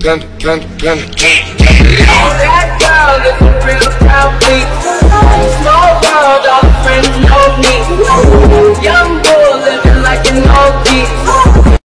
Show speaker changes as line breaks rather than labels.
Gun, gun, gun, gun.